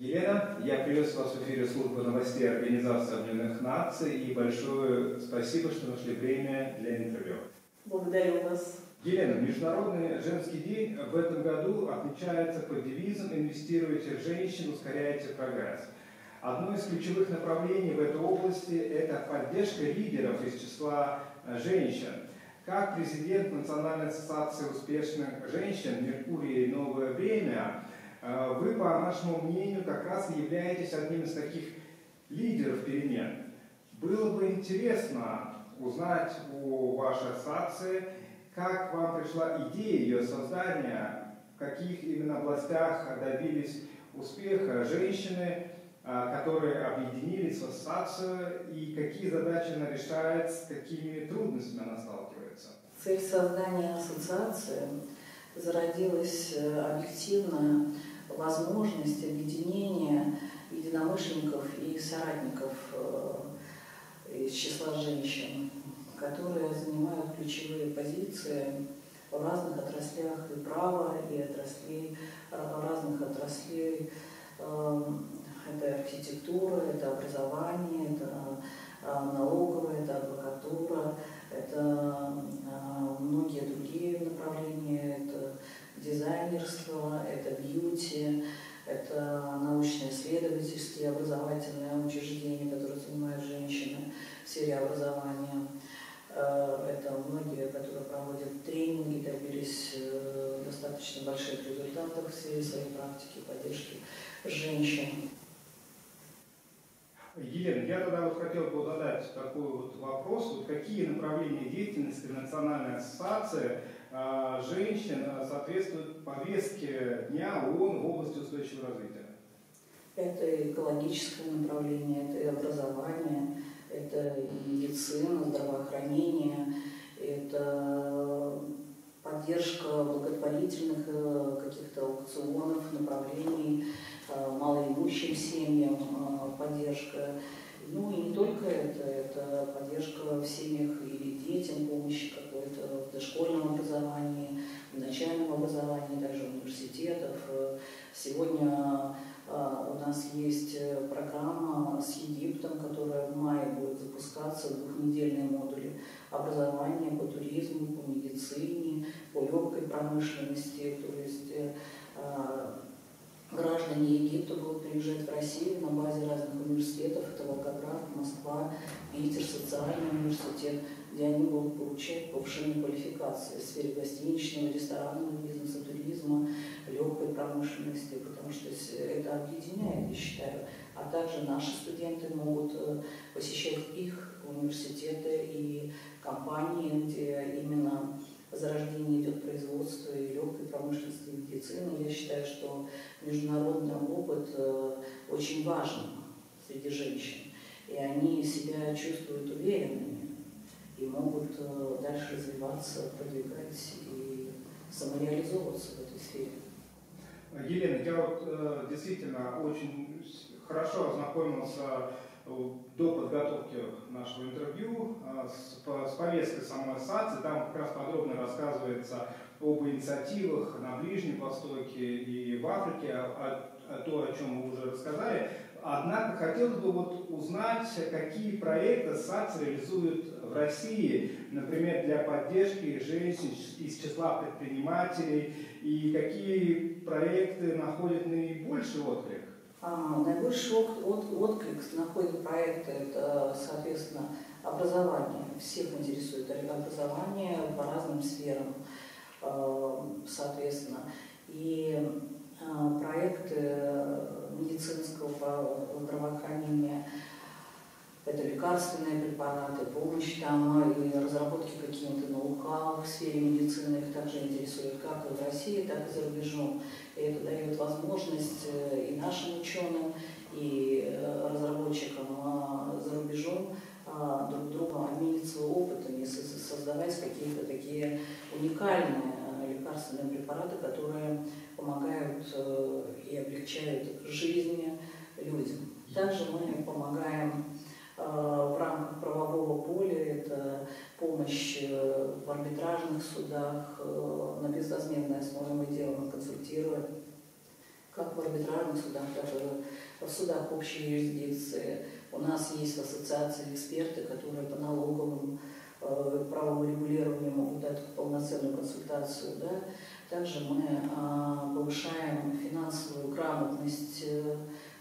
Елена, я приветствую вас в эфире службы новостей Организации Объединенных Наций и большое спасибо, что нашли время для интервью. Благодарю вас. Елена, Международный женский день в этом году отмечается под девизом «Инвестируйте в женщин, ускоряйте прогресс». Одно из ключевых направлений в этой области – это поддержка лидеров из числа э, женщин. Как президент Национальной ассоциации успешных женщин «Меркурий. Новое время» вы, по нашему мнению, как раз являетесь одним из таких лидеров перемен. Было бы интересно узнать о вашей ассоциации, как вам пришла идея ее создания, в каких именно областях добились успеха женщины, а, которые объединились в ассоциацию, и какие задачи она решает, с какими трудностями она сталкивается? Цель создания ассоциации зародилась э, объективно возможность объединения единомышленников и соратников э, из числа женщин, которые занимают ключевые позиции в разных отраслях и права, и отраслей, э, разных отраслей эм, это архитектура, это образование, это а, налоговая, это адвокатура, это а, многие другие направления, это дизайнерство, это бьюти, это научно-исследовательские образовательные учреждения, которые занимают женщины в сфере образования. А, это многие, которые проводят тренинги, добились э, достаточно больших в сфере своей практики поддержки женщин. Елена, я тогда вот хотел бы задать такой вот вопрос. Вот какие направления деятельности Национальной ассоциации э, женщин а, соответствуют повестке Дня ООН в области устойчивого развития? Это экологическое направление, это и образование, это и медицина, здравоохранение, это поддержка благотворительных э, каких-то аукционов, направлений, Э, малоимущим семьям э, поддержка. Ну и не только это, это поддержка в семьях или детям, помощи какой-то в дошкольном образовании, в начальном образовании, также университетов. Сегодня э, у нас есть программа с Египтом, которая в мае будет запускаться, двухнедельные модули образования по туризму, по медицине, по легкой промышленности, то есть граждане Египта будут приезжать в Россию на базе разных университетов, это Волгоград, Москва, Питер, социальный университет, где они будут получать повышение квалификации в сфере гостиничного, ресторанного бизнеса, туризма, легкой промышленности, потому что это объединяет, я считаю. А также наши студенты могут э, посещать их университеты и компании, где именно зарождение идет производство и легкой промышленности, и медицины. Я считаю, что международный опыт э, очень важен среди женщин. И они себя чувствуют уверенными и могут э, дальше развиваться, продвигать и самореализовываться в этой сфере. Елена, я вот э, действительно очень хорошо ознакомился до подготовки нашего интервью а, с, повесткой самой ассоциации. Там как раз подробно рассказывается об инициативах на Ближнем Востоке и в Африке, о, о, то, о чем мы уже рассказали. Однако хотелось бы вот узнать, какие проекты САЦ реализует в России, например, для поддержки женщин из числа предпринимателей, и какие проекты находят наибольший отклик. А, наибольший отклик находит проекты, это, соответственно, образование. Всех интересует образование по разным сферам, а, соответственно. И а, проекты медицинского здравоохранения – это лекарственные препараты, помощь там и разработки каких-то ноу-хау в сфере медицины, их также интересует как и в России, так и за рубежом. И это дает возможность э, и нашим ученым, и э, разработчикам а, за рубежом а, друг другу обмениться опытом и создавать какие-то такие уникальные э, лекарственные препараты, которые помогают и облегчают жизни людям. Также мы помогаем Э, в рамках правового поля, это помощь э, в арбитражных судах, э, на безвозмездной основе мы делаем, консультируем как в арбитражных судах, даже в судах общей юрисдикции. У нас есть в ассоциации эксперты, которые по налоговым э, правовому регулированию могут дать полноценную консультацию. Да? Также мы э, повышаем финансовую грамотность э,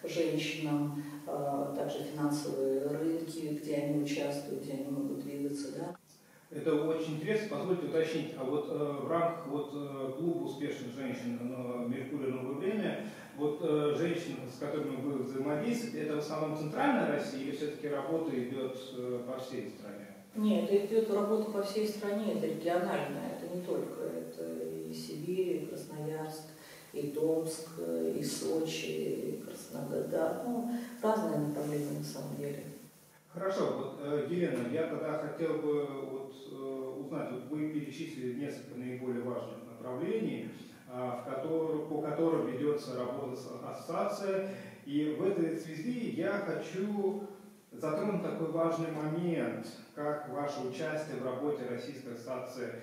женщинам, э, также финансовые рынки, где они участвуют, где они могут двигаться. Да? Это очень интересно. Позвольте уточнить, а вот э, в рамках вот, э, клуба успешных женщин на Меркурия новое время, вот э, женщин, с которыми вы взаимодействуете, это в основном центральная Россия или все-таки работа идет э, по всей стране? Нет, идет работа по всей стране, это региональная, это не только, это и Сибирь, и Красноярск, и Томск, и Сочи, и Краснодар, ну, разные направления на самом деле. Хорошо, вот, э, Елена, я тогда хотел бы вот, э, узнать, вот вы перечислили несколько наиболее важных направлений, а, в которых, по которым ведется работа с ассоциацией, и в этой связи я хочу затронуть такой важный момент, как ваше участие в работе Российской ассоциации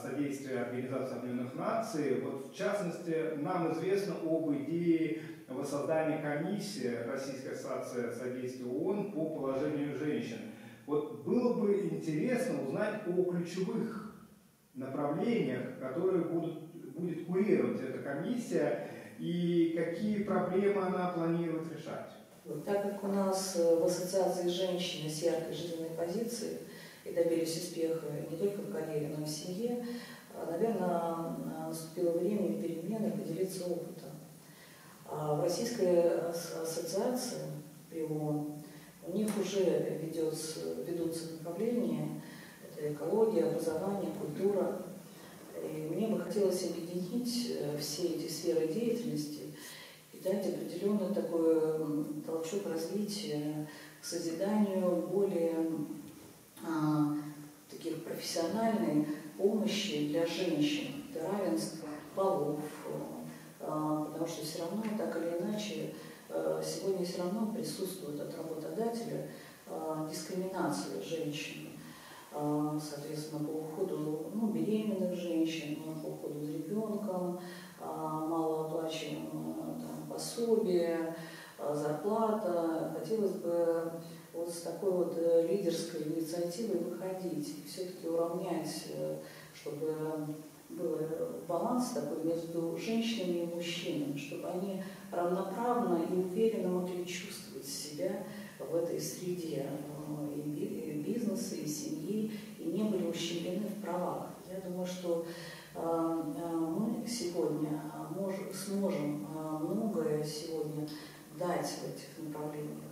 содействия Организации Объединенных Наций. Вот, в частности, нам известно об идее воссоздании комиссии Российской ассоциации содействия ООН по положению женщин. Вот было бы интересно узнать о ключевых направлениях, которые будут, будет курировать эта комиссия и какие проблемы она планирует решать. Так как у нас э, в Ассоциации женщин с яркой жизненной позицией и добились успеха не только в карьере, но и в семье, э, наверное, наступило время перемены поделиться опытом. А в Российской ассоциации при ООН у них уже ведется, ведутся направления, это экология, образование, культура. И мне бы хотелось объединить э, все эти сферы деятельности и дать определенный такой толчок развития к созиданию более а, таких профессиональной помощи для женщин, для равенства полов, а, потому что все равно, так или иначе, э, сегодня все равно присутствует от работодателя а, дискриминация женщин, а, соответственно, по уходу ну, беременных женщин, по уходу за ребенком, малооплачиваемое там, пособие, зарплата. Хотелось бы вот с такой вот э, лидерской инициативой выходить и все-таки уравнять, э, чтобы был баланс такой между женщинами и мужчинами, чтобы они равноправно и уверенно могли чувствовать себя в этой среде э, и бизнеса, и семьи, и не были ущемлены в правах. Я думаю, что э, э, мы сегодня сможем многое сегодня дать в этих направлениях.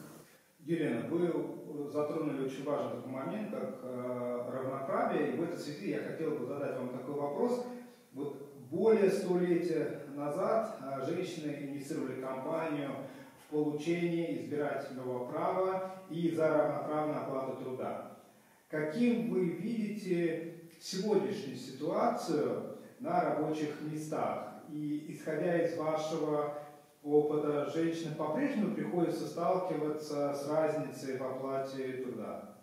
Елена, вы затронули очень важный такой момент, как э, равноправие, и в этой связи я хотел бы задать вам такой вопрос. Вот более столетия назад э, женщины инициировали кампанию в получении избирательного права и за равноправную оплату труда. Каким вы видите сегодняшнюю ситуацию на рабочих местах? И исходя из вашего опыта женщинам по-прежнему приходится сталкиваться с разницей в оплате труда?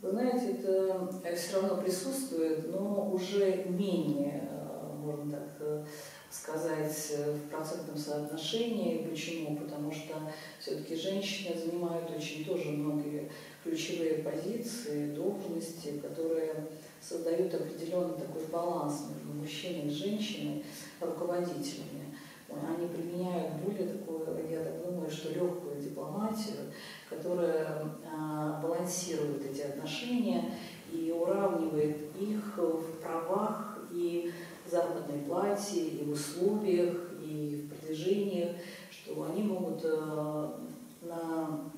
Вы знаете, это э, все равно присутствует, но уже менее, э, можно так э, сказать, в процентном соотношении. Почему? Потому что все-таки женщины занимают очень тоже многие ключевые позиции, должности, которые создают определенный такой баланс между мужчиной и женщиной, руководителями они применяют более такую, я так думаю, что легкую дипломатию, которая а, балансирует эти отношения и уравнивает их в правах и заработной плате, и в условиях, и в продвижениях, что они могут а, на,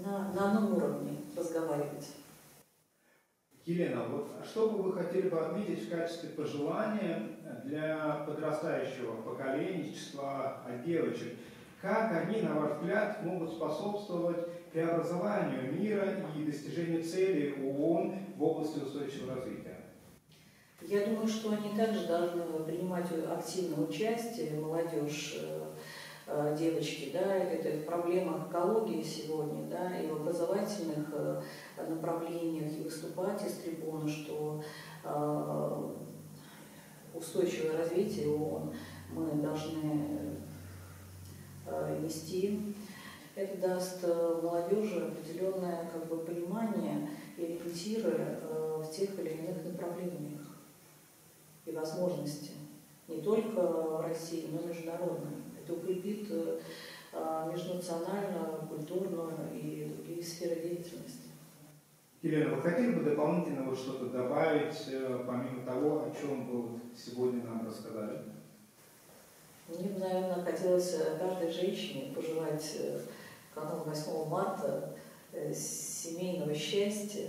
на, на одном уровне разговаривать. Елена, вот что бы вы хотели бы отметить в качестве пожелания для подрастающего поколения, числа девочек? Как они, на ваш взгляд, могут способствовать преобразованию мира и достижению целей ООН в области устойчивого развития? Я думаю, что они также должны принимать активное участие, молодежь, э, э, девочки, да, это в проблемах экологии сегодня, да, и в образовательных э, направлениях, и выступать из трибуны, что устойчивое развитие ООН мы должны нести. Это даст молодежи определенное как бы, понимание и ориентиры в тех или иных направлениях и возможности. Не только в России, но и международно. Это укрепит межнациональную, культурную и другие сферы деятельности. Елена, вы хотели бы дополнительно вот что-то добавить, э, помимо того, о чем вы сегодня нам рассказали? Мне бы, наверное, хотелось э, каждой женщине пожелать э, канун 8 марта семейного счастья,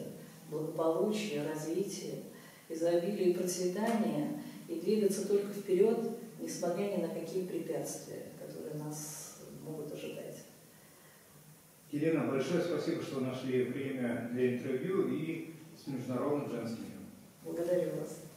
благополучия, развития, изобилия и процветания, и двигаться только вперед, несмотря ни на какие препятствия, которые нас могут ожидать. Елена, большое спасибо, что нашли время для интервью и с Международным женским днем. Благодарю вас.